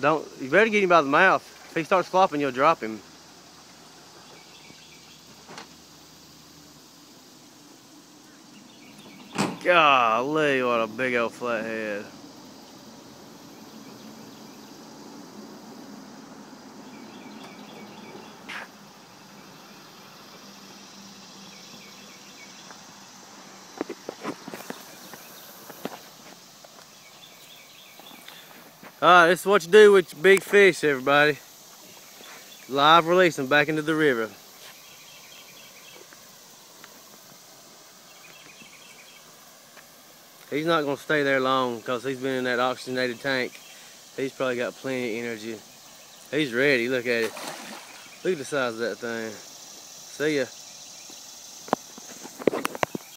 Don't, you better get him by the mouth. If he starts flopping, you'll drop him. Golly, what a big old flathead. Alright, this is what you do with big fish, everybody. Live release them back into the river. He's not going to stay there long because he's been in that oxygenated tank. He's probably got plenty of energy. He's ready. Look at it. Look at the size of that thing. See ya.